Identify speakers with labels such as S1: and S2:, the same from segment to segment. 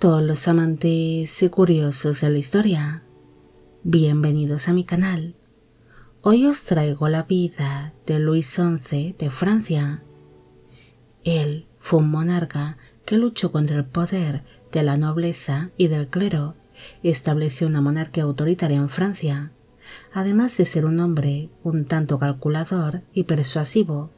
S1: todos los amantes y curiosos de la historia. Bienvenidos a mi canal. Hoy os traigo la vida de Luis XI de Francia. Él fue un monarca que luchó contra el poder de la nobleza y del clero y estableció una monarquía autoritaria en Francia, además de ser un hombre un tanto calculador y persuasivo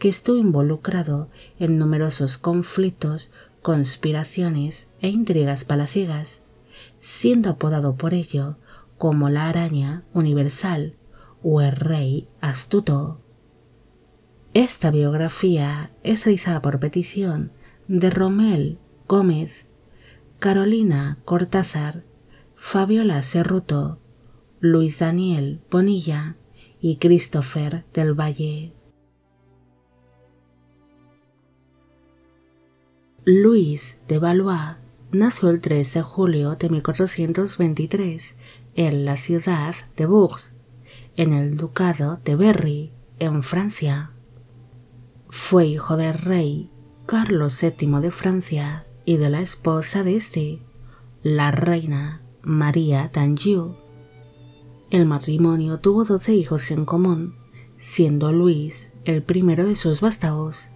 S1: que estuvo involucrado en numerosos conflictos conspiraciones e intrigas palaciegas, siendo apodado por ello como la araña universal o el rey astuto. Esta biografía es realizada por petición de Romel Gómez, Carolina Cortázar, Fabiola Serruto, Luis Daniel Bonilla y Christopher del Valle. Luis de Valois nació el 3 de julio de 1423 en la ciudad de Bourges, en el ducado de Berry, en Francia. Fue hijo del rey Carlos VII de Francia y de la esposa de este, la reina María d'Anjou. El matrimonio tuvo doce hijos en común, siendo Luis el primero de sus vástagos.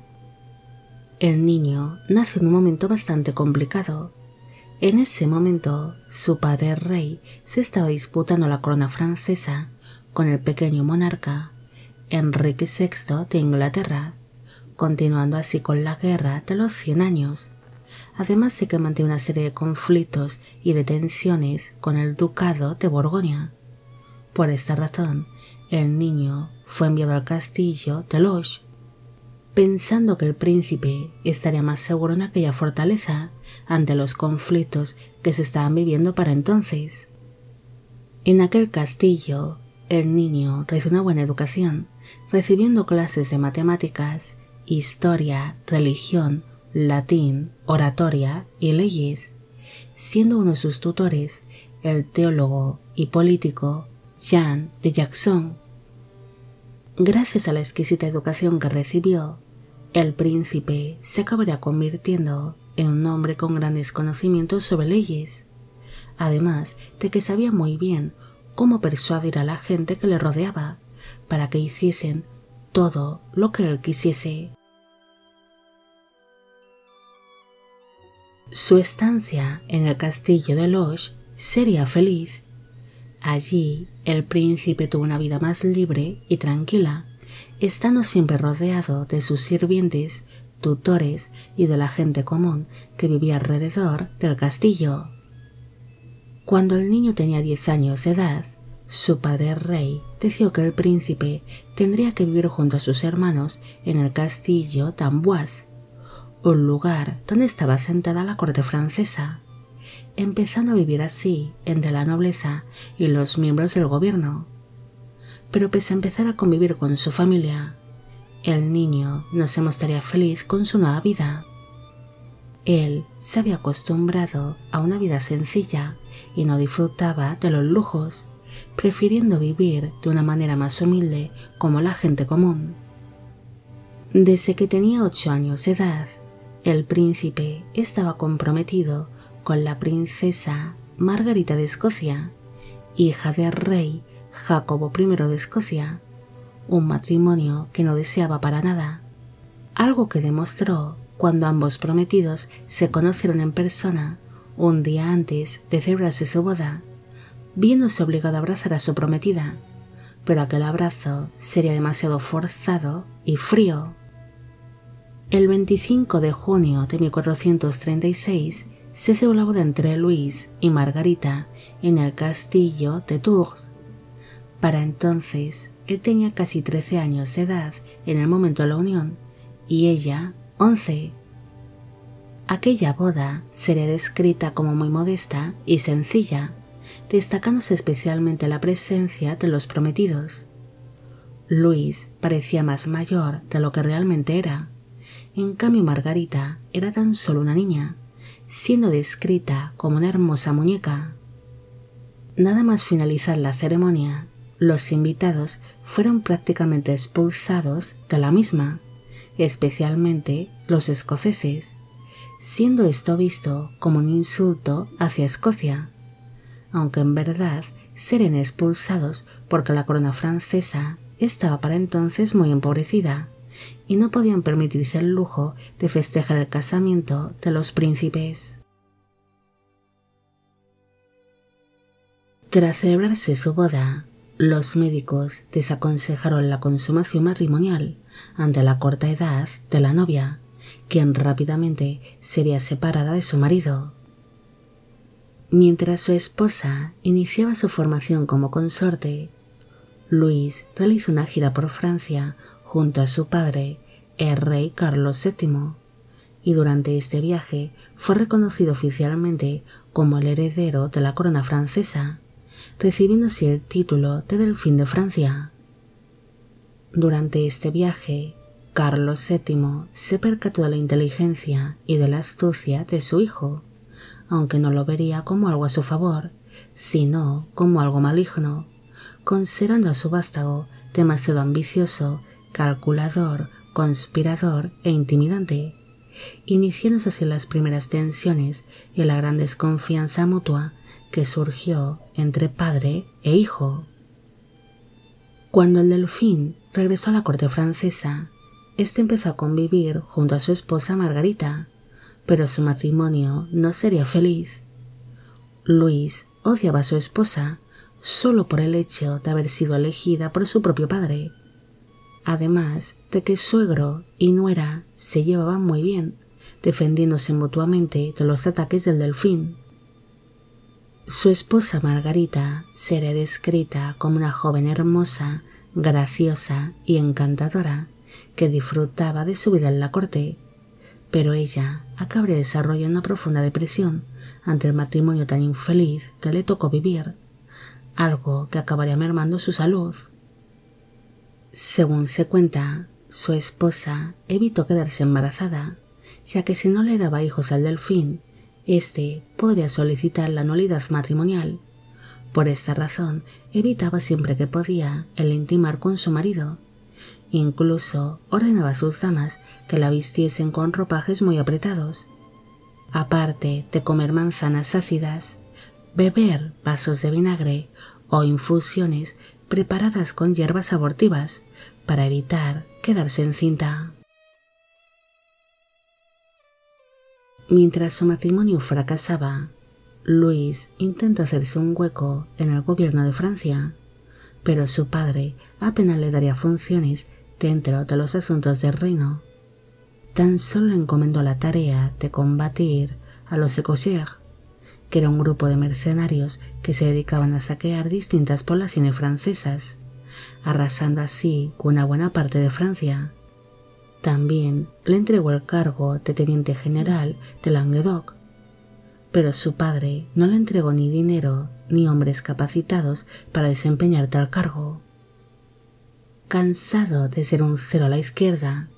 S1: El niño nació en un momento bastante complicado. En ese momento, su padre rey se estaba disputando la corona francesa con el pequeño monarca Enrique VI de Inglaterra, continuando así con la guerra de los Cien Años, además de que mantiene una serie de conflictos y de tensiones con el ducado de Borgoña. Por esta razón, el niño fue enviado al castillo de Loche pensando que el príncipe estaría más seguro en aquella fortaleza ante los conflictos que se estaban viviendo para entonces. En aquel castillo, el niño recibió una buena educación, recibiendo clases de matemáticas, historia, religión, latín, oratoria y leyes, siendo uno de sus tutores el teólogo y político Jean de Jackson. Gracias a la exquisita educación que recibió, el príncipe se acabaría convirtiendo en un hombre con grandes conocimientos sobre leyes, además de que sabía muy bien cómo persuadir a la gente que le rodeaba para que hiciesen todo lo que él quisiese. Su estancia en el castillo de Loche sería feliz. Allí el príncipe tuvo una vida más libre y tranquila estando siempre rodeado de sus sirvientes, tutores y de la gente común que vivía alrededor del castillo. Cuando el niño tenía diez años de edad, su padre rey decidió que el príncipe tendría que vivir junto a sus hermanos en el castillo d'Amboise, un lugar donde estaba sentada la corte francesa, empezando a vivir así entre la nobleza y los miembros del gobierno pero pese a empezar a convivir con su familia, el niño no se mostraría feliz con su nueva vida. Él se había acostumbrado a una vida sencilla y no disfrutaba de los lujos, prefiriendo vivir de una manera más humilde como la gente común. Desde que tenía ocho años de edad, el príncipe estaba comprometido con la princesa Margarita de Escocia, hija del rey Jacobo I de Escocia, un matrimonio que no deseaba para nada, algo que demostró cuando ambos prometidos se conocieron en persona un día antes de celebrarse su boda, viéndose obligado a abrazar a su prometida, pero aquel abrazo sería demasiado forzado y frío. El 25 de junio de 1436 se celebró la boda entre Luis y Margarita en el castillo de Tours, para entonces, él tenía casi 13 años de edad en el momento de la unión y ella 11. Aquella boda sería descrita como muy modesta y sencilla, destacándose especialmente la presencia de los prometidos. Luis parecía más mayor de lo que realmente era. En cambio, Margarita era tan solo una niña, siendo descrita como una hermosa muñeca. Nada más finalizar la ceremonia, los invitados fueron prácticamente expulsados de la misma, especialmente los escoceses, siendo esto visto como un insulto hacia Escocia, aunque en verdad serían expulsados porque la corona francesa estaba para entonces muy empobrecida y no podían permitirse el lujo de festejar el casamiento de los príncipes. Tras celebrarse su boda, los médicos desaconsejaron la consumación matrimonial ante la corta edad de la novia, quien rápidamente sería separada de su marido. Mientras su esposa iniciaba su formación como consorte, Luis realizó una gira por Francia junto a su padre, el rey Carlos VII, y durante este viaje fue reconocido oficialmente como el heredero de la corona francesa, recibiendo así el título de Delfín de Francia. Durante este viaje, Carlos VII se percató de la inteligencia y de la astucia de su hijo, aunque no lo vería como algo a su favor, sino como algo maligno, considerando a su vástago demasiado ambicioso, calculador, conspirador e intimidante, iniciándose así las primeras tensiones y la gran desconfianza mutua que surgió entre padre e hijo. Cuando el delfín regresó a la corte francesa, éste empezó a convivir junto a su esposa Margarita, pero su matrimonio no sería feliz. Luis odiaba a su esposa solo por el hecho de haber sido elegida por su propio padre, además de que suegro y nuera se llevaban muy bien, defendiéndose mutuamente de los ataques del delfín. Su esposa Margarita será descrita como una joven hermosa, graciosa y encantadora que disfrutaba de su vida en la corte, pero ella acabaría desarrollando una profunda depresión ante el matrimonio tan infeliz que le tocó vivir, algo que acabaría mermando su salud. Según se cuenta, su esposa evitó quedarse embarazada, ya que si no le daba hijos al delfín, este podría solicitar la nulidad matrimonial. Por esta razón, evitaba siempre que podía el intimar con su marido. Incluso ordenaba a sus damas que la vistiesen con ropajes muy apretados. Aparte de comer manzanas ácidas, beber vasos de vinagre o infusiones preparadas con hierbas abortivas para evitar quedarse encinta. Mientras su matrimonio fracasaba, Luis intentó hacerse un hueco en el gobierno de Francia, pero su padre apenas le daría funciones dentro de los asuntos del reino. Tan solo encomendó la tarea de combatir a los Ecosiers, que era un grupo de mercenarios que se dedicaban a saquear distintas poblaciones francesas, arrasando así con una buena parte de Francia. También le entregó el cargo de teniente general de Languedoc, pero su padre no le entregó ni dinero ni hombres capacitados para desempeñar tal cargo. Cansado de ser un cero a la izquierda,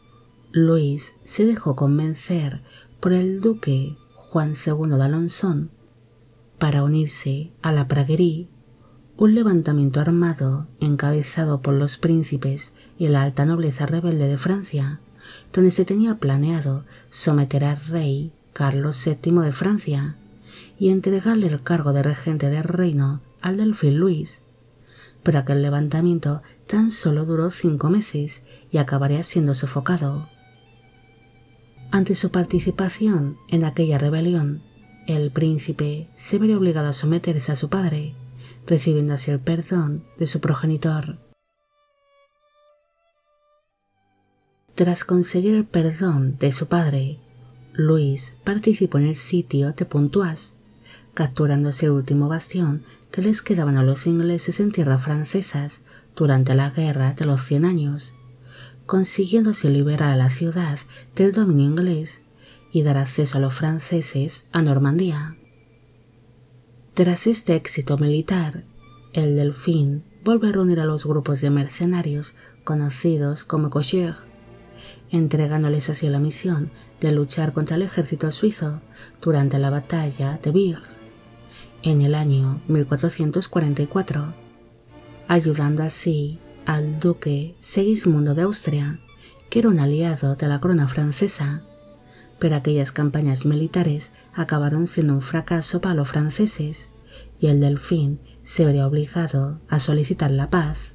S1: Luis se dejó convencer por el duque Juan II de Alençon para unirse a la Praguerie, un levantamiento armado encabezado por los príncipes y la alta nobleza rebelde de Francia, donde se tenía planeado someter al rey Carlos VII de Francia y entregarle el cargo de regente del reino al delfín Luis. Pero aquel levantamiento tan solo duró cinco meses y acabaría siendo sofocado. Ante su participación en aquella rebelión, el príncipe se vería obligado a someterse a su padre, recibiendo así el perdón de su progenitor. Tras conseguir el perdón de su padre, Luis participó en el sitio de Pontoise, capturando ese último bastión que les quedaban a los ingleses en tierras francesas durante la Guerra de los Cien Años, consiguiendo así liberar a la ciudad del dominio inglés y dar acceso a los franceses a Normandía. Tras este éxito militar, el Delfín vuelve a reunir a los grupos de mercenarios conocidos como Cocher entregándoles así la misión de luchar contra el ejército suizo durante la batalla de Biggs en el año 1444, ayudando así al duque Segismundo de Austria, que era un aliado de la corona francesa, pero aquellas campañas militares acabaron siendo un fracaso para los franceses y el delfín se vería obligado a solicitar la paz.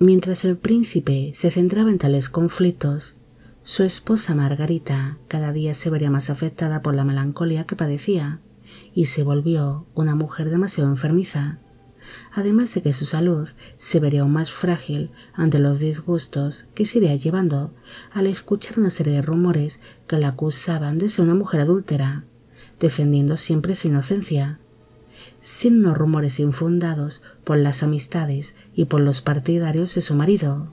S1: Mientras el príncipe se centraba en tales conflictos, su esposa Margarita cada día se vería más afectada por la melancolía que padecía y se volvió una mujer demasiado enfermiza, además de que su salud se vería aún más frágil ante los disgustos que se iría llevando al escuchar una serie de rumores que la acusaban de ser una mujer adúltera, defendiendo siempre su inocencia sin unos rumores infundados por las amistades y por los partidarios de su marido.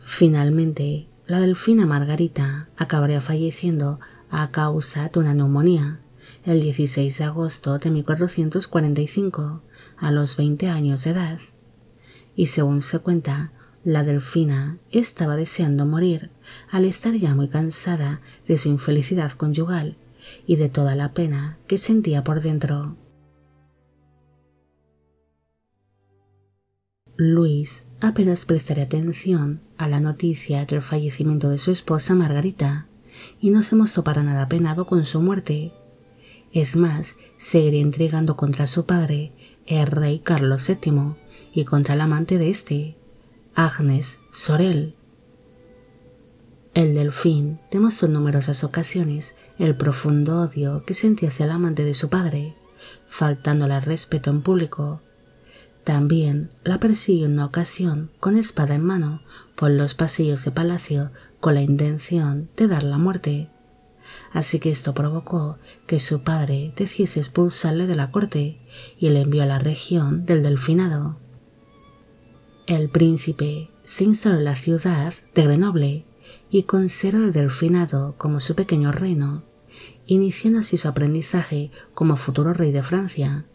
S1: Finalmente, la delfina Margarita acabaría falleciendo a causa de una neumonía el 16 de agosto de 1445, a los 20 años de edad. Y según se cuenta, la delfina estaba deseando morir al estar ya muy cansada de su infelicidad conyugal y de toda la pena que sentía por dentro. Luis apenas prestaría atención a la noticia del fallecimiento de su esposa Margarita y no se mostró para nada penado con su muerte. Es más, seguiría intrigando contra su padre, el rey Carlos VII, y contra el amante de éste, Agnes Sorel. El delfín demostró en numerosas ocasiones el profundo odio que sentía hacia el amante de su padre, faltándole respeto en público también la persiguió en una ocasión con espada en mano por los pasillos de palacio con la intención de dar la muerte. Así que esto provocó que su padre decidiese expulsarle de la corte y le envió a la región del Delfinado. El príncipe se instaló en la ciudad de Grenoble y consideró el Delfinado como su pequeño reino, iniciando así su aprendizaje como futuro rey de Francia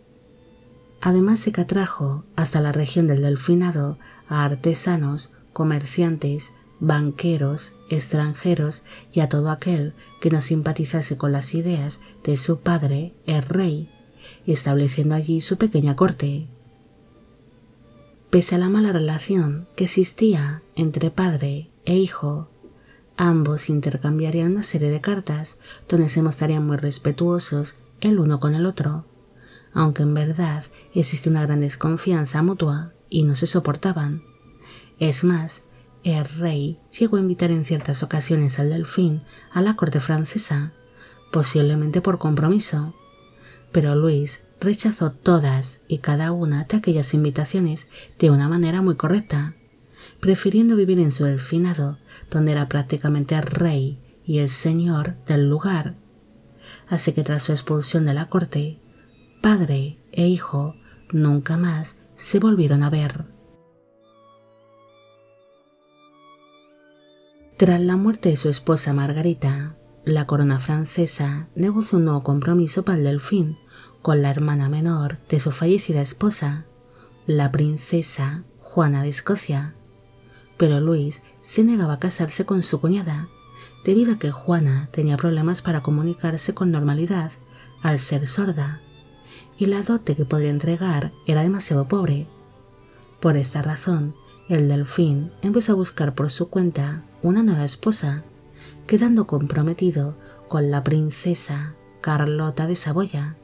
S1: Además se que atrajo hasta la región del Delfinado a artesanos, comerciantes, banqueros, extranjeros y a todo aquel que no simpatizase con las ideas de su padre, el rey, estableciendo allí su pequeña corte. Pese a la mala relación que existía entre padre e hijo, ambos intercambiarían una serie de cartas donde se mostrarían muy respetuosos el uno con el otro aunque en verdad existe una gran desconfianza mutua y no se soportaban. Es más, el rey llegó a invitar en ciertas ocasiones al delfín a la corte francesa, posiblemente por compromiso, pero Luis rechazó todas y cada una de aquellas invitaciones de una manera muy correcta, prefiriendo vivir en su delfinado, donde era prácticamente el rey y el señor del lugar. Así que tras su expulsión de la corte, padre e hijo nunca más se volvieron a ver. Tras la muerte de su esposa Margarita, la corona francesa negoció un nuevo compromiso para el delfín con la hermana menor de su fallecida esposa, la princesa Juana de Escocia. Pero Luis se negaba a casarse con su cuñada, debido a que Juana tenía problemas para comunicarse con normalidad al ser sorda y la dote que podría entregar era demasiado pobre. Por esta razón, el delfín empezó a buscar por su cuenta una nueva esposa, quedando comprometido con la princesa Carlota de Saboya,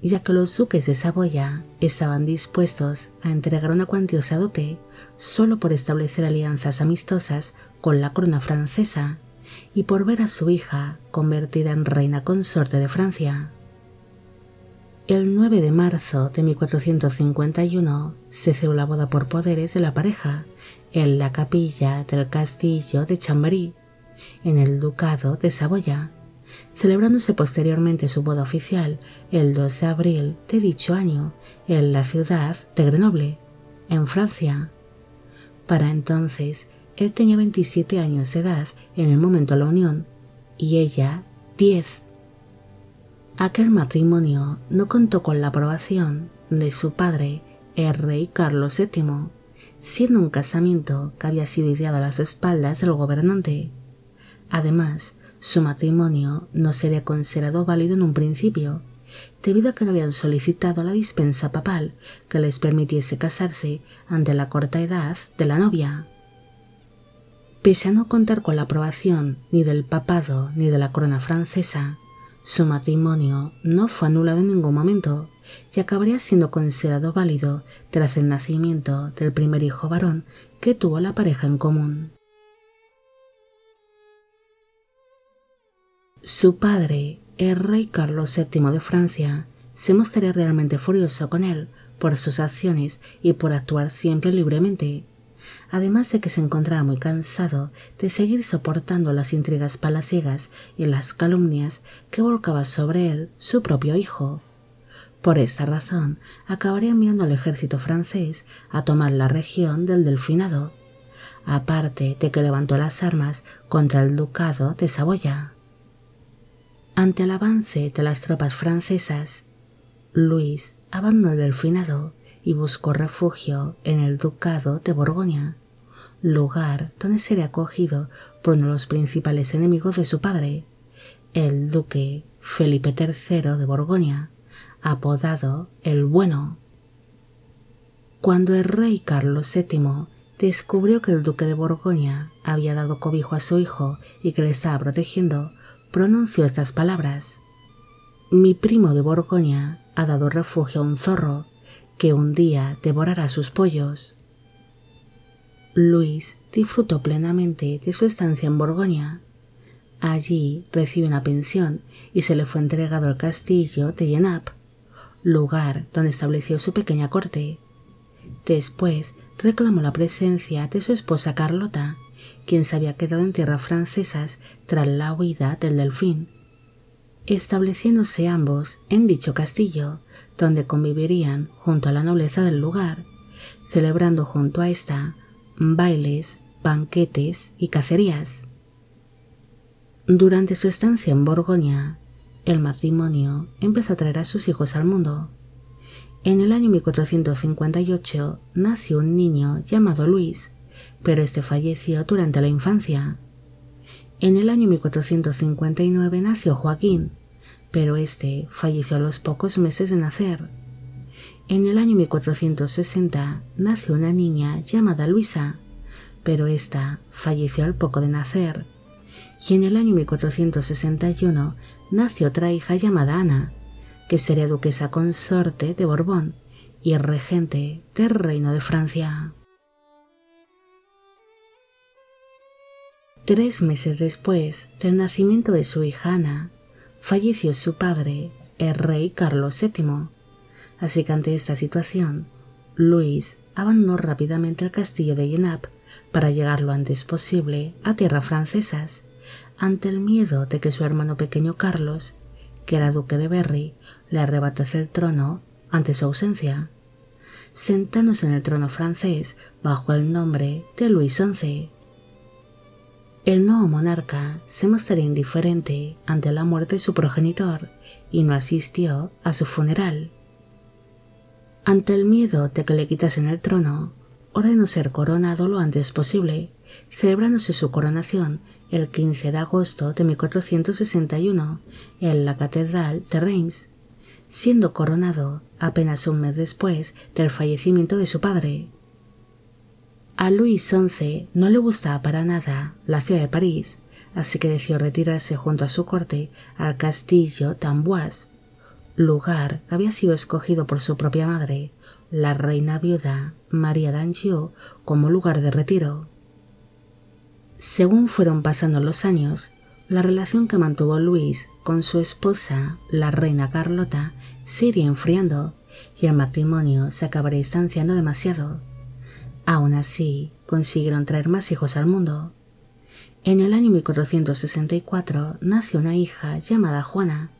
S1: ya que los duques de Saboya estaban dispuestos a entregar una cuantiosa dote solo por establecer alianzas amistosas con la corona francesa y por ver a su hija convertida en reina consorte de Francia. El 9 de marzo de 1451 se celebró la boda por poderes de la pareja en la capilla del castillo de Chambéry, en el ducado de Saboya, celebrándose posteriormente su boda oficial el 2 de abril de dicho año en la ciudad de Grenoble, en Francia. Para entonces, él tenía 27 años de edad en el momento de la unión y ella 10 Aquel matrimonio no contó con la aprobación de su padre, el rey Carlos VII, siendo un casamiento que había sido ideado a las espaldas del gobernante. Además, su matrimonio no sería considerado válido en un principio, debido a que no habían solicitado la dispensa papal que les permitiese casarse ante la corta edad de la novia. Pese a no contar con la aprobación ni del papado ni de la corona francesa, su matrimonio no fue anulado en ningún momento y acabaría siendo considerado válido tras el nacimiento del primer hijo varón que tuvo la pareja en común. Su padre, el rey Carlos VII de Francia, se mostraría realmente furioso con él por sus acciones y por actuar siempre libremente, además de que se encontraba muy cansado de seguir soportando las intrigas palaciegas y las calumnias que volcaba sobre él su propio hijo. Por esta razón, acabaría enviando al ejército francés a tomar la región del Delfinado, aparte de que levantó las armas contra el ducado de Saboya. Ante el avance de las tropas francesas, Luis abandonó el Delfinado y buscó refugio en el ducado de Borgoña, lugar donde sería acogido por uno de los principales enemigos de su padre, el duque Felipe III de Borgoña, apodado el Bueno. Cuando el rey Carlos VII descubrió que el duque de Borgoña había dado cobijo a su hijo y que le estaba protegiendo, pronunció estas palabras. Mi primo de Borgoña ha dado refugio a un zorro que un día devorará sus pollos. Luis disfrutó plenamente de su estancia en Borgoña. Allí recibió una pensión y se le fue entregado el castillo de Yenap, lugar donde estableció su pequeña corte. Después reclamó la presencia de su esposa Carlota, quien se había quedado en tierras francesas tras la huida del delfín, estableciéndose ambos en dicho castillo, donde convivirían junto a la nobleza del lugar, celebrando junto a esta bailes, banquetes y cacerías. Durante su estancia en Borgoña, el matrimonio empezó a traer a sus hijos al mundo. En el año 1458 nació un niño llamado Luis, pero este falleció durante la infancia. En el año 1459 nació Joaquín, pero este falleció a los pocos meses de nacer. En el año 1460 nació una niña llamada Luisa, pero esta falleció al poco de nacer. Y en el año 1461 nació otra hija llamada Ana, que sería duquesa consorte de Borbón y regente del reino de Francia. Tres meses después del nacimiento de su hija Ana, falleció su padre, el rey Carlos VII. Así que ante esta situación, Luis abandonó rápidamente el castillo de Yenap para llegar lo antes posible a tierras francesas ante el miedo de que su hermano pequeño Carlos, que era duque de Berry, le arrebatase el trono ante su ausencia, sentándose en el trono francés bajo el nombre de Luis XI. El nuevo monarca se mostraría indiferente ante la muerte de su progenitor y no asistió a su funeral. Ante el miedo de que le quitasen el trono, ordenó ser coronado lo antes posible, celebrándose su coronación el 15 de agosto de 1461 en la Catedral de Reims, siendo coronado apenas un mes después del fallecimiento de su padre. A Luis XI no le gustaba para nada la ciudad de París, así que decidió retirarse junto a su corte al castillo d'Amboise, lugar que había sido escogido por su propia madre, la reina viuda María d'Anjou, como lugar de retiro. Según fueron pasando los años, la relación que mantuvo Luis con su esposa, la reina Carlota, se iría enfriando y el matrimonio se acabaría distanciando demasiado. Aún así, consiguieron traer más hijos al mundo. En el año 1464 nació una hija llamada Juana,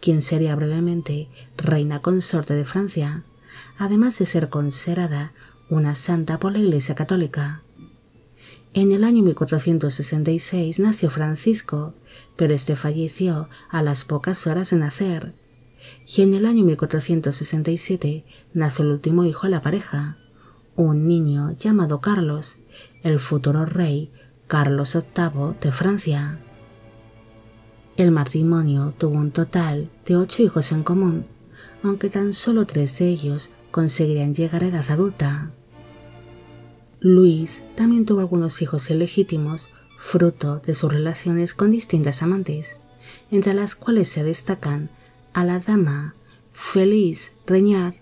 S1: quien sería brevemente reina consorte de Francia, además de ser considerada una santa por la Iglesia Católica. En el año 1466 nació Francisco, pero este falleció a las pocas horas de nacer. Y en el año 1467 nació el último hijo de la pareja, un niño llamado Carlos, el futuro rey Carlos VIII de Francia. El matrimonio tuvo un total de ocho hijos en común, aunque tan solo tres de ellos conseguirían llegar a edad adulta. Luis también tuvo algunos hijos ilegítimos, fruto de sus relaciones con distintas amantes, entre las cuales se destacan a la dama Feliz Reñar,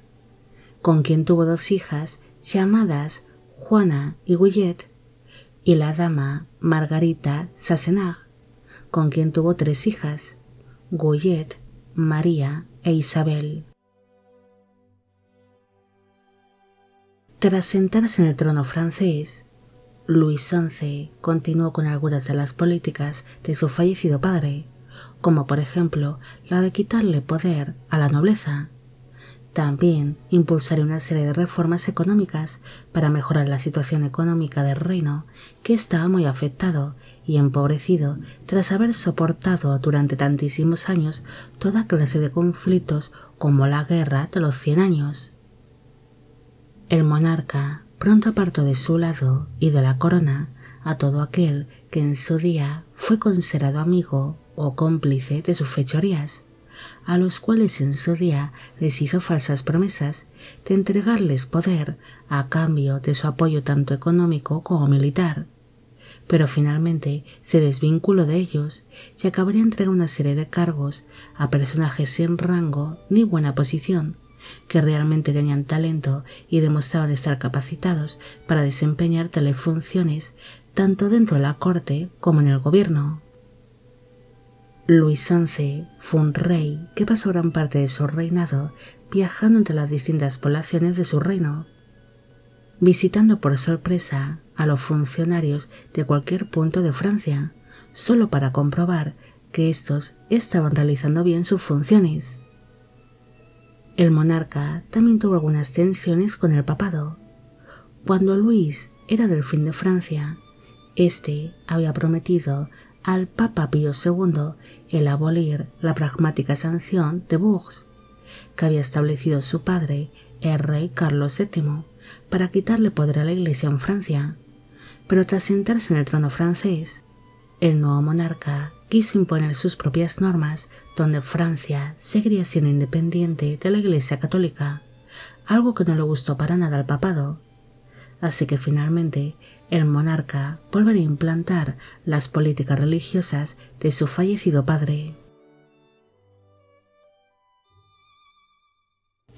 S1: con quien tuvo dos hijas llamadas Juana y Guyet, y la dama Margarita Sassenag, con quien tuvo tres hijas, Guyet, María e Isabel. Tras sentarse en el trono francés, Luis XI continuó con algunas de las políticas de su fallecido padre, como por ejemplo la de quitarle poder a la nobleza. También impulsaría una serie de reformas económicas para mejorar la situación económica del reino, que estaba muy afectado y empobrecido tras haber soportado durante tantísimos años toda clase de conflictos como la guerra de los cien años. El monarca pronto apartó de su lado y de la corona a todo aquel que en su día fue considerado amigo o cómplice de sus fechorías, a los cuales en su día les hizo falsas promesas de entregarles poder a cambio de su apoyo tanto económico como militar. Pero finalmente se desvinculó de ellos y acabaría entregando una serie de cargos a personajes sin rango ni buena posición que realmente tenían talento y demostraban estar capacitados para desempeñar tales funciones tanto dentro de la corte como en el gobierno. Luis XI fue un rey que pasó gran parte de su reinado viajando entre las distintas poblaciones de su reino, visitando por sorpresa a los funcionarios de cualquier punto de Francia, solo para comprobar que estos estaban realizando bien sus funciones. El monarca también tuvo algunas tensiones con el papado. Cuando Luis era del fin de Francia, este había prometido al Papa Pío II el abolir la pragmática sanción de Bourges, que había establecido su padre, el rey Carlos VII, para quitarle poder a la Iglesia en Francia. Pero tras sentarse en el trono francés, el nuevo monarca quiso imponer sus propias normas donde Francia seguiría siendo independiente de la Iglesia Católica, algo que no le gustó para nada al papado. Así que finalmente el monarca volvería a implantar las políticas religiosas de su fallecido padre.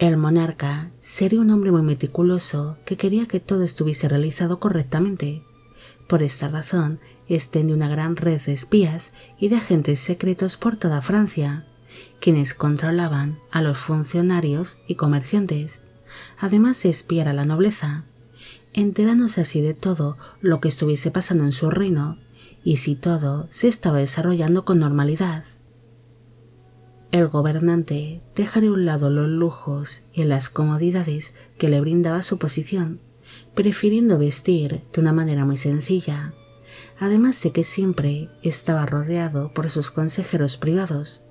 S1: El monarca sería un hombre muy meticuloso que quería que todo estuviese realizado correctamente. Por esta razón, extendió una gran red de espías y de agentes secretos por toda Francia, quienes controlaban a los funcionarios y comerciantes, además de espiar a la nobleza, enterándose así de todo lo que estuviese pasando en su reino y si todo se estaba desarrollando con normalidad. El gobernante dejaría a un lado los lujos y las comodidades que le brindaba su posición, prefiriendo vestir de una manera muy sencilla, además de que siempre estaba rodeado por sus consejeros privados,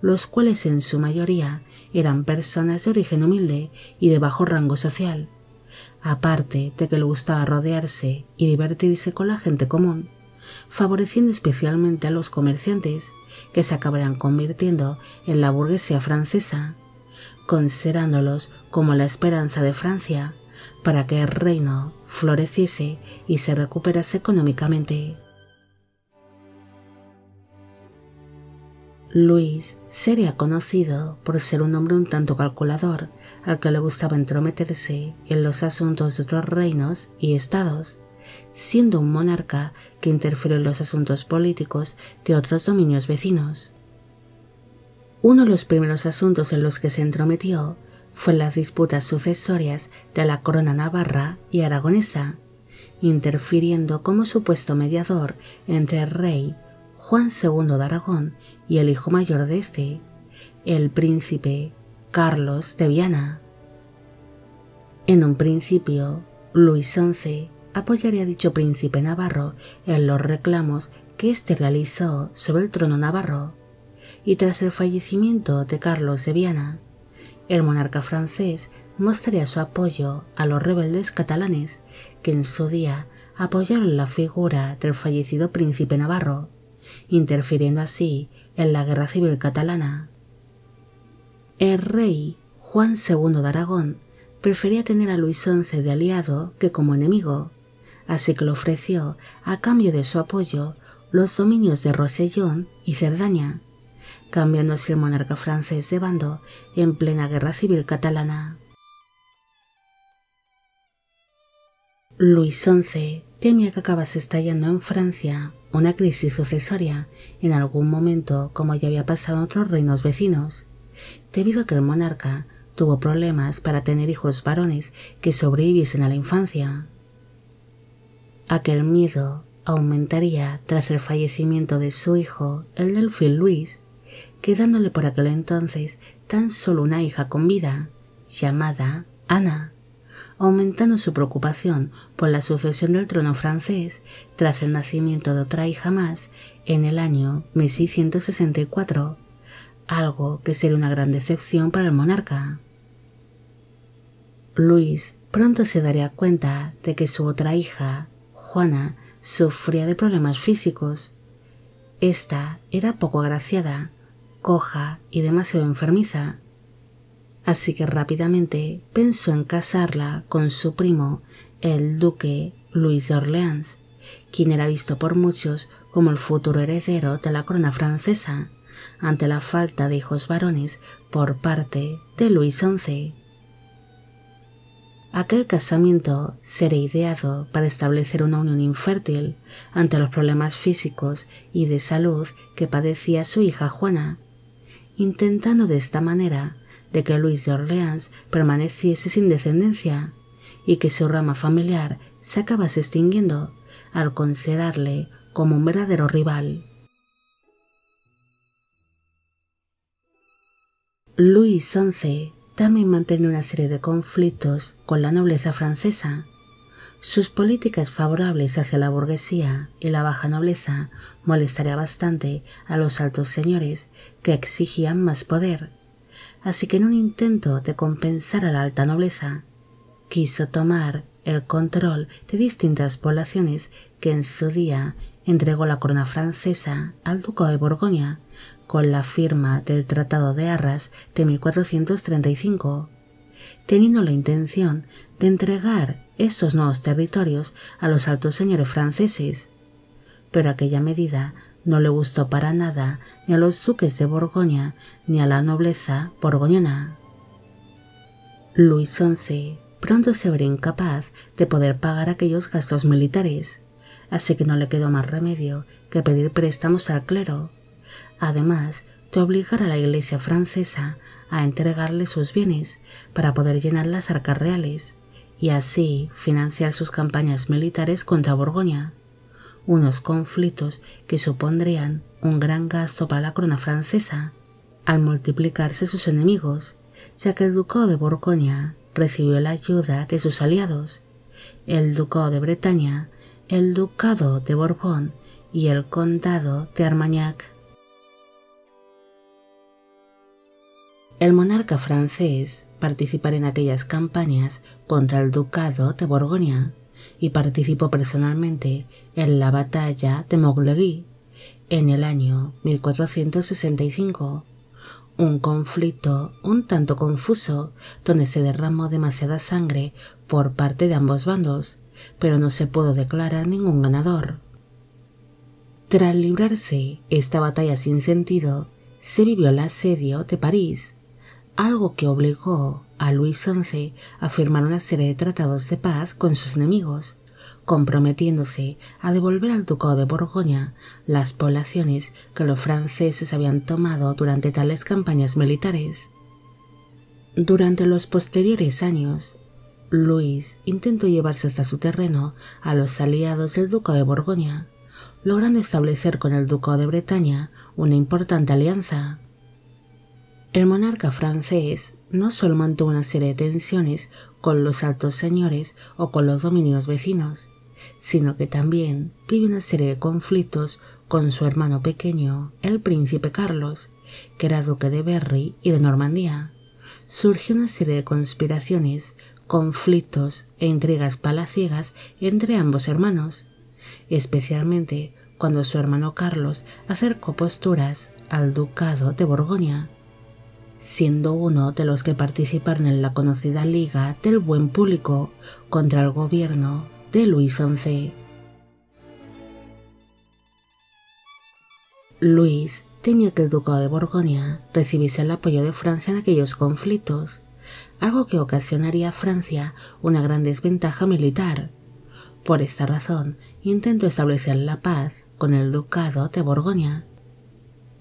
S1: los cuales en su mayoría eran personas de origen humilde y de bajo rango social, aparte de que le gustaba rodearse y divertirse con la gente común, favoreciendo especialmente a los comerciantes que se acabarán convirtiendo en la burguesía francesa, considerándolos como la esperanza de Francia para que el reino floreciese y se recuperase económicamente. Luis sería conocido por ser un hombre un tanto calculador, al que le gustaba entrometerse en los asuntos de otros reinos y estados, siendo un monarca que interfiere en los asuntos políticos de otros dominios vecinos. Uno de los primeros asuntos en los que se entrometió fue las disputas sucesorias de la corona navarra y aragonesa, interfiriendo como supuesto mediador entre el rey Juan II de Aragón y el hijo mayor de este, el príncipe Carlos de Viana. En un principio, Luis XI apoyaría a dicho príncipe navarro en los reclamos que éste realizó sobre el trono navarro, y tras el fallecimiento de Carlos de Viana, el monarca francés mostraría su apoyo a los rebeldes catalanes que en su día apoyaron la figura del fallecido príncipe navarro, interfiriendo así en la guerra civil catalana. El rey Juan II de Aragón prefería tener a Luis XI de aliado que como enemigo, así que le ofreció, a cambio de su apoyo, los dominios de Rosellón y Cerdaña, cambiando así el monarca francés de bando en plena guerra civil catalana. Luis XI temía que acabase estallando en Francia una crisis sucesoria en algún momento como ya había pasado en otros reinos vecinos, debido a que el monarca tuvo problemas para tener hijos varones que sobreviviesen a la infancia. Aquel miedo aumentaría tras el fallecimiento de su hijo, el delfín Luis, quedándole por aquel entonces tan solo una hija con vida, llamada Ana, aumentando su preocupación por la sucesión del trono francés tras el nacimiento de otra hija más en el año 1664, algo que sería una gran decepción para el monarca. Luis pronto se daría cuenta de que su otra hija, Juana, sufría de problemas físicos. Esta era poco agraciada, coja y demasiado enfermiza, así que rápidamente pensó en casarla con su primo, el duque Luis de Orleans, quien era visto por muchos como el futuro heredero de la corona francesa, ante la falta de hijos varones por parte de Luis XI. Aquel casamiento sería ideado para establecer una unión infértil ante los problemas físicos y de salud que padecía su hija Juana, intentando de esta manera de que Luis de Orleans permaneciese sin descendencia y que su rama familiar se acabase extinguiendo al considerarle como un verdadero rival. Luis XI también mantenía una serie de conflictos con la nobleza francesa. Sus políticas favorables hacia la burguesía y la baja nobleza molestaría bastante a los altos señores que exigían más poder así que en un intento de compensar a la alta nobleza, quiso tomar el control de distintas poblaciones que en su día entregó la corona francesa al ducado de Borgoña con la firma del Tratado de Arras de 1435, teniendo la intención de entregar estos nuevos territorios a los altos señores franceses. Pero aquella medida no le gustó para nada ni a los duques de Borgoña ni a la nobleza borgoñana. Luis XI pronto se vería incapaz de poder pagar aquellos gastos militares, así que no le quedó más remedio que pedir préstamos al clero, además de obligar a la Iglesia francesa a entregarle sus bienes para poder llenar las arcas reales y así financiar sus campañas militares contra Borgoña unos conflictos que supondrían un gran gasto para la corona francesa al multiplicarse sus enemigos, ya que el ducado de Borgoña recibió la ayuda de sus aliados, el ducado de Bretaña, el ducado de Borbón y el condado de Armagnac. El monarca francés participaría en aquellas campañas contra el ducado de Borgoña y participó personalmente en la batalla de Moglegui en el año 1465, un conflicto un tanto confuso donde se derramó demasiada sangre por parte de ambos bandos, pero no se pudo declarar ningún ganador. Tras librarse esta batalla sin sentido, se vivió el asedio de París, algo que obligó a Luis XI a firmar una serie de tratados de paz con sus enemigos, comprometiéndose a devolver al ducado de Borgoña las poblaciones que los franceses habían tomado durante tales campañas militares. Durante los posteriores años, Luis intentó llevarse hasta su terreno a los aliados del ducado de Borgoña, logrando establecer con el ducado de Bretaña una importante alianza. El monarca francés no solo mantuvo una serie de tensiones con los altos señores o con los dominios vecinos, sino que también vive una serie de conflictos con su hermano pequeño, el príncipe Carlos, que era duque de Berry y de Normandía. Surgió una serie de conspiraciones, conflictos e intrigas palaciegas entre ambos hermanos, especialmente cuando su hermano Carlos acercó posturas al ducado de Borgoña siendo uno de los que participaron en la conocida Liga del Buen Público contra el gobierno de Luis XI. Luis temía que el ducado de Borgoña recibiese el apoyo de Francia en aquellos conflictos, algo que ocasionaría a Francia una gran desventaja militar. Por esta razón, intentó establecer la paz con el ducado de Borgoña,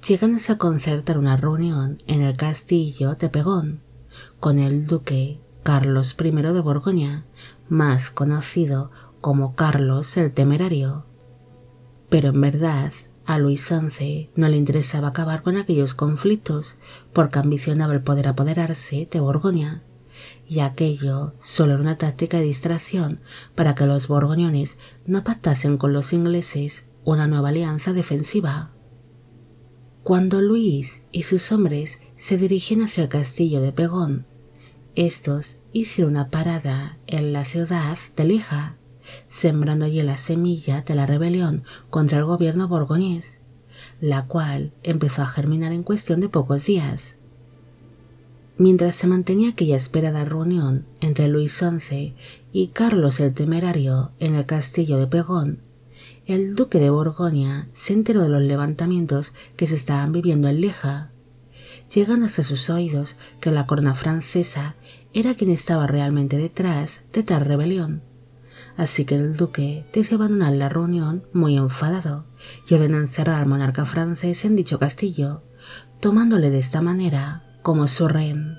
S1: llegándose a concertar una reunión en el castillo de Pegón con el duque Carlos I de Borgoña, más conocido como Carlos el Temerario. Pero en verdad a Luis XI no le interesaba acabar con aquellos conflictos porque ambicionaba el poder apoderarse de Borgoña, y aquello solo era una táctica de distracción para que los borgoñones no pactasen con los ingleses una nueva alianza defensiva. Cuando Luis y sus hombres se dirigían hacia el castillo de Pegón, estos hicieron una parada en la ciudad de Lija sembrando allí la semilla de la rebelión contra el gobierno borgoñés, la cual empezó a germinar en cuestión de pocos días. Mientras se mantenía aquella esperada reunión entre Luis XI y Carlos el Temerario en el castillo de Pegón, el duque de Borgoña se enteró de los levantamientos que se estaban viviendo en Leja, llegando hasta sus oídos que la corona francesa era quien estaba realmente detrás de tal rebelión. Así que el duque decidió abandonar la reunión muy enfadado y ordenó encerrar al monarca francés en dicho castillo, tomándole de esta manera como su rehén.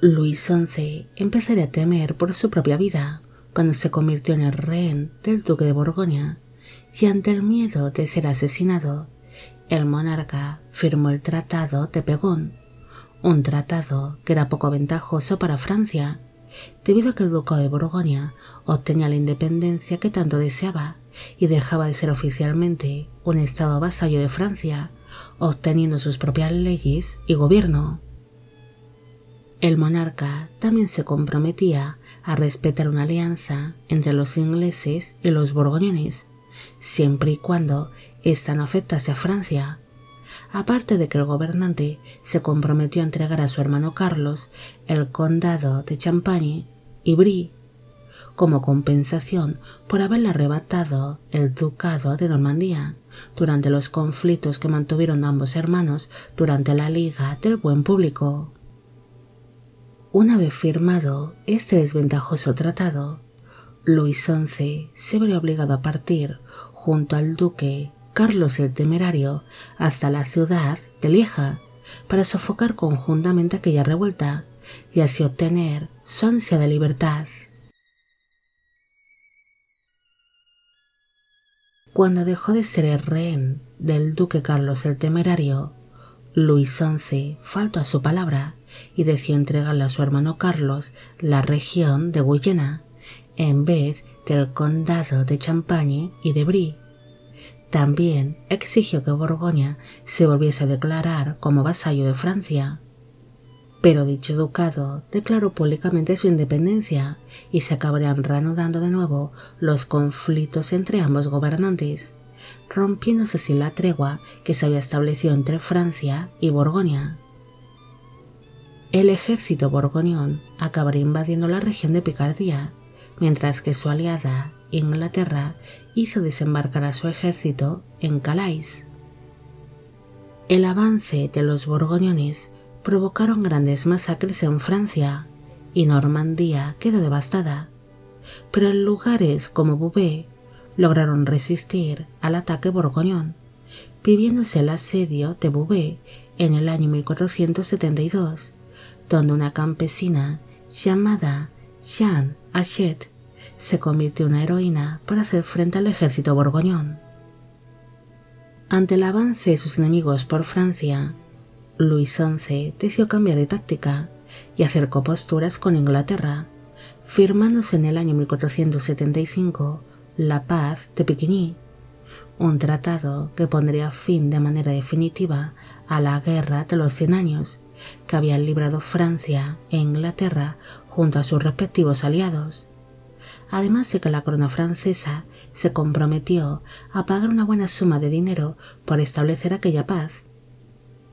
S1: Luis XI empezaría a temer por su propia vida cuando se convirtió en el rehén del duque de Borgoña y ante el miedo de ser asesinado, el monarca firmó el Tratado de Pegón, un tratado que era poco ventajoso para Francia, debido a que el ducado de Borgoña obtenía la independencia que tanto deseaba y dejaba de ser oficialmente un estado vasallo de Francia, obteniendo sus propias leyes y gobierno. El monarca también se comprometía a respetar una alianza entre los ingleses y los borgoñones, siempre y cuando ésta no afectase a Francia, aparte de que el gobernante se comprometió a entregar a su hermano Carlos el condado de Champagne y Brie como compensación por haberle arrebatado el ducado de Normandía durante los conflictos que mantuvieron ambos hermanos durante la Liga del Buen Público. Una vez firmado este desventajoso tratado, Luis XI se vería obligado a partir junto al duque Carlos el Temerario hasta la ciudad de Lieja para sofocar conjuntamente aquella revuelta y así obtener su ansia de libertad. Cuando dejó de ser el rehén del duque Carlos el Temerario, Luis XI faltó a su palabra y decidió entregarle a su hermano Carlos la región de Guyena en vez del condado de Champagne y de Brie también exigió que Borgoña se volviese a declarar como vasallo de Francia. Pero dicho ducado declaró públicamente su independencia y se acabarían reanudando de nuevo los conflictos entre ambos gobernantes, rompiéndose así la tregua que se había establecido entre Francia y Borgoña. El ejército borgoñón acabaría invadiendo la región de Picardía, mientras que su aliada, Inglaterra, hizo desembarcar a su ejército en Calais. El avance de los borgoñones provocaron grandes masacres en Francia y Normandía quedó devastada, pero en lugares como Boubé lograron resistir al ataque borgoñón, viviéndose el asedio de Boubé en el año 1472, donde una campesina llamada Jeanne Hachette se convirtió en una heroína para hacer frente al ejército borgoñón. Ante el avance de sus enemigos por Francia, Luis XI decidió cambiar de táctica y acercó posturas con Inglaterra, firmándose en el año 1475 la paz de Piquigny, un tratado que pondría fin de manera definitiva a la guerra de los cien años que habían librado Francia e Inglaterra junto a sus respectivos aliados. Además de que la corona francesa se comprometió a pagar una buena suma de dinero por establecer aquella paz,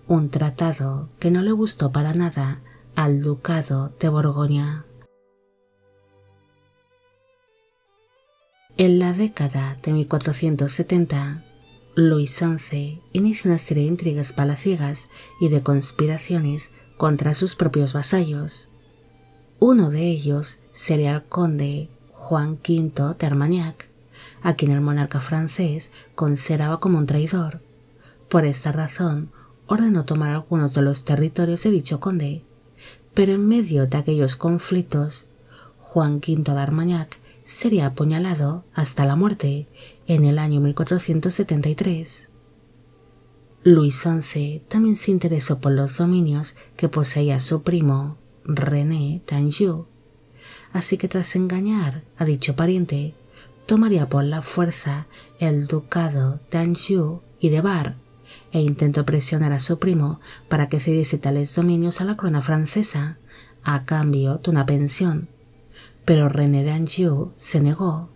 S1: un tratado que no le gustó para nada al ducado de Borgoña. En la década de 1470, Luis XI inicia una serie de intrigas palaciegas y de conspiraciones contra sus propios vasallos. Uno de ellos sería el conde Juan V de Armagnac, a quien el monarca francés consideraba como un traidor. Por esta razón, ordenó tomar algunos de los territorios de dicho conde, pero en medio de aquellos conflictos, Juan V de Armagnac sería apuñalado hasta la muerte en el año 1473. Luis XI también se interesó por los dominios que poseía su primo René d'Anjou, así que tras engañar a dicho pariente, tomaría por la fuerza el ducado de Anjou y de Bar e intentó presionar a su primo para que cediese tales dominios a la corona francesa a cambio de una pensión pero René d'Anjou se negó.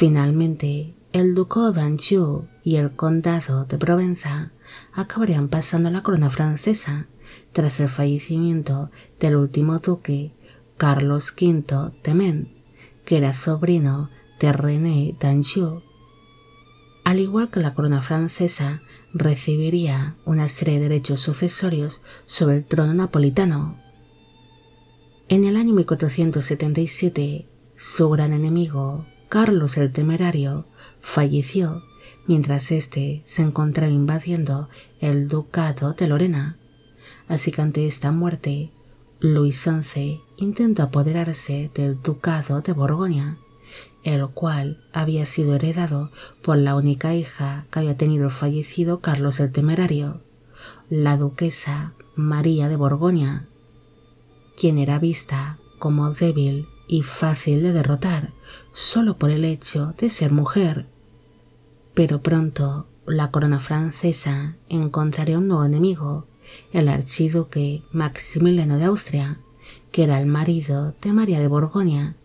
S1: Finalmente, el ducado d'Anjou y el condado de Provenza acabarían pasando a la corona francesa tras el fallecimiento del último duque, Carlos V de Maine, que era sobrino de René d'Anjou. Al igual que la corona francesa, recibiría una serie de derechos sucesorios sobre el trono napolitano. En el año 1477, su gran enemigo, Carlos el Temerario, falleció mientras éste se encontraba invadiendo el ducado de Lorena. Así que ante esta muerte, Luis XI intentó apoderarse del ducado de Borgoña, el cual había sido heredado por la única hija que había tenido el fallecido Carlos el Temerario, la duquesa María de Borgoña quien era vista como débil y fácil de derrotar solo por el hecho de ser mujer. Pero pronto la corona francesa encontraría un nuevo enemigo, el archiduque Maximiliano de Austria, que era el marido de María de Borgoña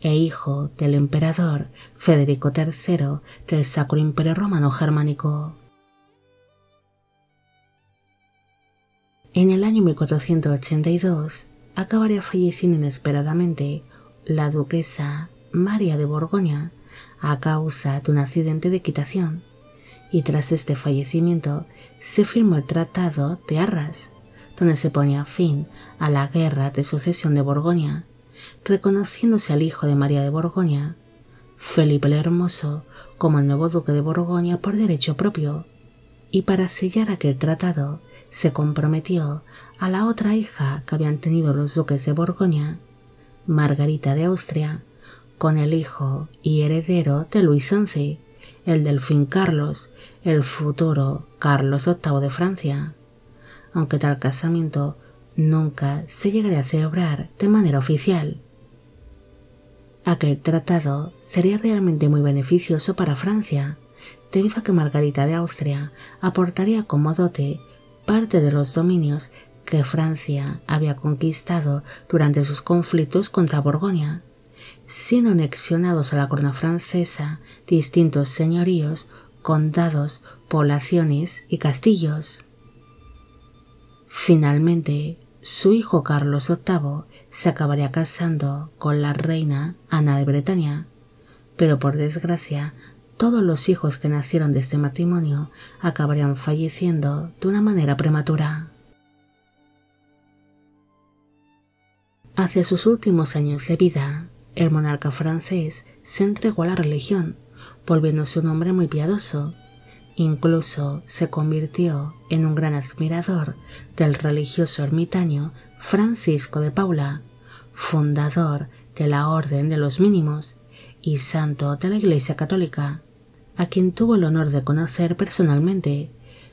S1: e hijo del emperador Federico III del Sacro Imperio Romano Germánico. En el año 1482, acabaría falleciendo inesperadamente la duquesa María de Borgoña a causa de un accidente de equitación, y tras este fallecimiento se firmó el Tratado de Arras, donde se ponía fin a la guerra de sucesión de Borgoña, reconociéndose al hijo de María de Borgoña, Felipe el Hermoso, como el nuevo duque de Borgoña por derecho propio, y para sellar aquel tratado se comprometió a la otra hija que habían tenido los duques de Borgoña, Margarita de Austria, con el hijo y heredero de Luis XI, el delfín Carlos, el futuro Carlos VIII de Francia, aunque tal casamiento nunca se llegaría a celebrar de manera oficial. Aquel tratado sería realmente muy beneficioso para Francia, debido a que Margarita de Austria aportaría como dote parte de los dominios que Francia había conquistado durante sus conflictos contra Borgoña, siendo anexionados a la corona francesa distintos señoríos, condados, poblaciones y castillos. Finalmente, su hijo Carlos VIII se acabaría casando con la reina Ana de Bretaña, pero por desgracia todos los hijos que nacieron de este matrimonio acabarían falleciendo de una manera prematura. Hacia sus últimos años de vida, el monarca francés se entregó a la religión, volviéndose un hombre muy piadoso. Incluso se convirtió en un gran admirador del religioso ermitaño Francisco de Paula, fundador de la Orden de los Mínimos y santo de la Iglesia Católica, a quien tuvo el honor de conocer personalmente,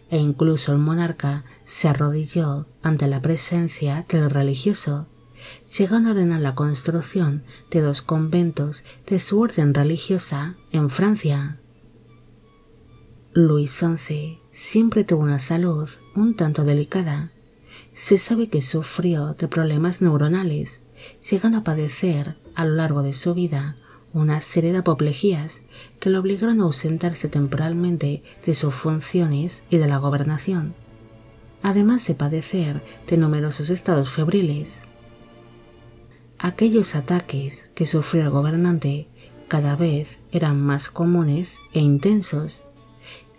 S1: e incluso el monarca se arrodilló ante la presencia del religioso llegan a ordenar la construcción de dos conventos de su orden religiosa en Francia. Luis XI siempre tuvo una salud un tanto delicada. Se sabe que sufrió de problemas neuronales, llegando a padecer a lo largo de su vida una serie de apoplejías que lo obligaron a ausentarse temporalmente de sus funciones y de la gobernación, además de padecer de numerosos estados febriles. Aquellos ataques que sufrió el gobernante cada vez eran más comunes e intensos.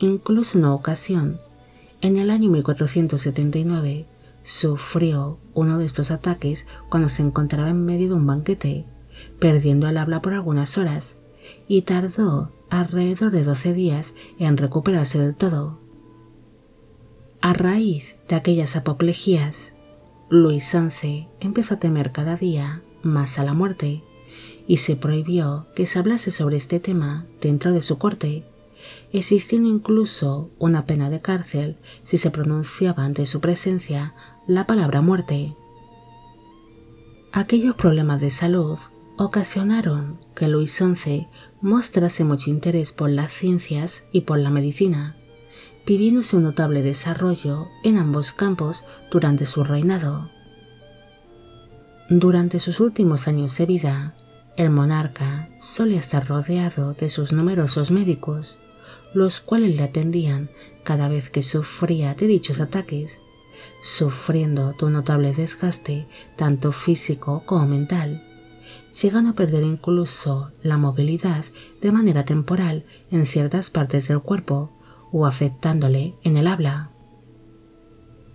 S1: Incluso una ocasión, en el año 1479, sufrió uno de estos ataques cuando se encontraba en medio de un banquete, perdiendo el habla por algunas horas, y tardó alrededor de 12 días en recuperarse del todo. A raíz de aquellas apoplejías, Luis Sance empezó a temer cada día más a la muerte y se prohibió que se hablase sobre este tema dentro de su corte, existiendo incluso una pena de cárcel si se pronunciaba ante su presencia la palabra muerte. Aquellos problemas de salud ocasionaron que Luis XI mostrase mucho interés por las ciencias y por la medicina, viviéndose un notable desarrollo en ambos campos durante su reinado. Durante sus últimos años de vida, el monarca solía estar rodeado de sus numerosos médicos, los cuales le atendían cada vez que sufría de dichos ataques, sufriendo de un notable desgaste tanto físico como mental, llegando a perder incluso la movilidad de manera temporal en ciertas partes del cuerpo, o afectándole en el habla.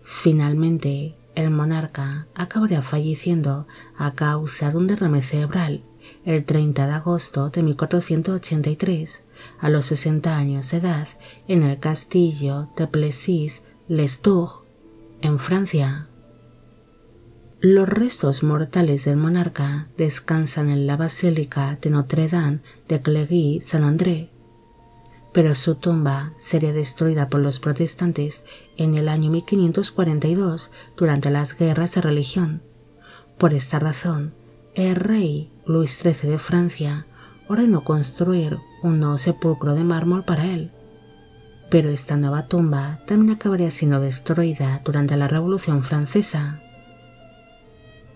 S1: Finalmente, el monarca acabaría falleciendo a causa de un derrame cerebral el 30 de agosto de 1483, a los 60 años de edad, en el castillo de Plessis-les-Tours, en Francia. Los restos mortales del monarca descansan en la Basílica de Notre-Dame de Clery-Saint-André, pero su tumba sería destruida por los protestantes en el año 1542 durante las guerras de religión. Por esta razón, el rey Luis XIII de Francia ordenó construir un nuevo sepulcro de mármol para él. Pero esta nueva tumba también acabaría siendo destruida durante la Revolución Francesa.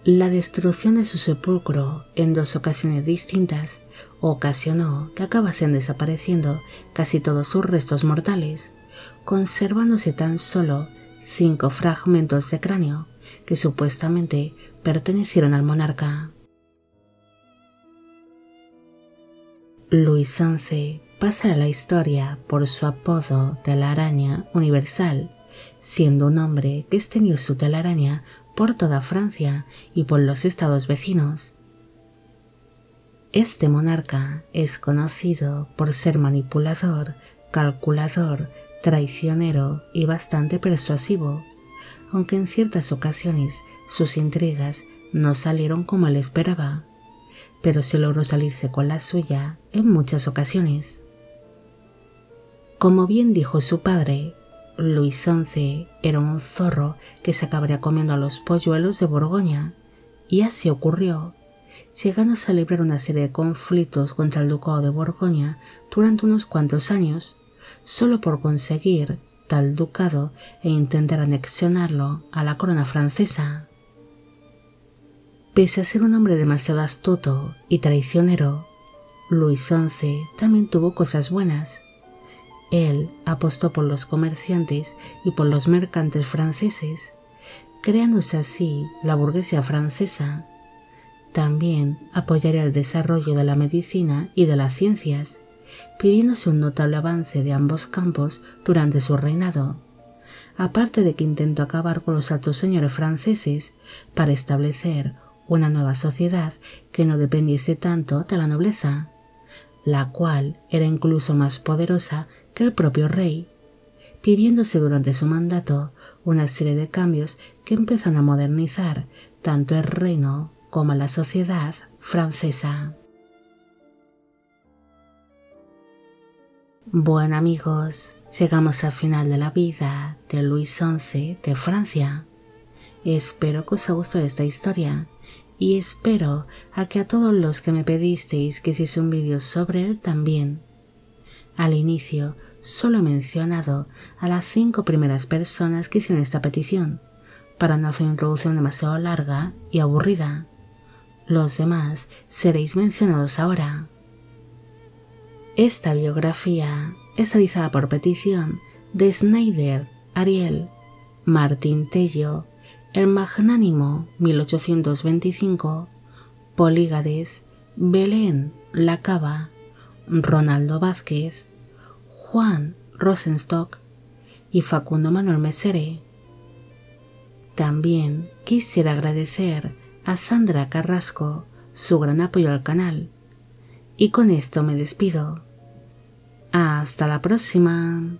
S1: La destrucción de su sepulcro en dos ocasiones distintas ocasionó que acabasen desapareciendo casi todos sus restos mortales, conservándose tan solo cinco fragmentos de cráneo que supuestamente pertenecieron al monarca. Luis XI pasa a la historia por su apodo de la araña universal, siendo un hombre que extendió su telaraña por toda Francia y por los estados vecinos. Este monarca es conocido por ser manipulador, calculador, traicionero y bastante persuasivo, aunque en ciertas ocasiones sus intrigas no salieron como él esperaba, pero se logró salirse con la suya en muchas ocasiones. Como bien dijo su padre, Luis XI era un zorro que se acabaría comiendo a los polluelos de Borgoña, y así ocurrió llegando a librar una serie de conflictos contra el ducado de Borgoña durante unos cuantos años, solo por conseguir tal ducado e intentar anexionarlo a la corona francesa. Pese a ser un hombre demasiado astuto y traicionero, Luis XI también tuvo cosas buenas. Él apostó por los comerciantes y por los mercantes franceses, creándose así la burguesía francesa también apoyaría el desarrollo de la medicina y de las ciencias, pidiéndose un notable avance de ambos campos durante su reinado, aparte de que intentó acabar con los altos señores franceses para establecer una nueva sociedad que no dependiese tanto de la nobleza, la cual era incluso más poderosa que el propio rey, pidiéndose durante su mandato una serie de cambios que empezaron a modernizar tanto el reino como la sociedad francesa. Bueno amigos, llegamos al final de la vida de Luis XI de Francia. Espero que os haya gustado esta historia y espero a que a todos los que me pedisteis que hiciese un vídeo sobre él también. Al inicio solo he mencionado a las cinco primeras personas que hicieron esta petición, para no hacer una introducción demasiado larga y aburrida. Los demás seréis mencionados ahora. Esta biografía es realizada por petición de Snyder, Ariel, Martín Tello, El Magnánimo 1825, Polígades Belén Lacaba, Ronaldo Vázquez, Juan Rosenstock y Facundo Manuel Mesere. También quisiera agradecer a Sandra Carrasco su gran apoyo al canal. Y con esto me despido. Hasta la próxima.